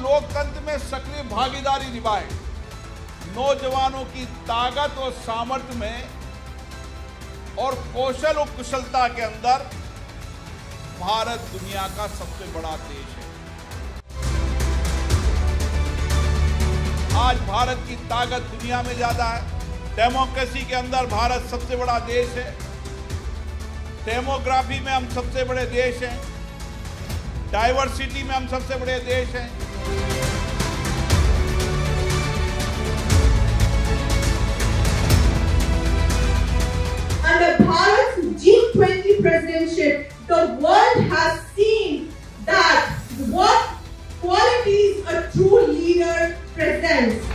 लोकतंत्र में सक्रिय भागीदारी निभाए। नौजवानों की ताकत और सामर्थ्य में और कौशल और कुशलता के अंदर भारत दुनिया का सबसे बड़ा देश है। आज भारत की ताकत दुनिया में ज़्यादा है। डेमोक्रेसी के अंदर भारत सबसे बड़ा देश है। डेमोग्राफी में हम सबसे बड़े देश हैं। डाइवर्सिटी में हम सबसे बड़े देश हैं Under Bharat's G20 presidency, the world has seen that what qualities a true leader presents.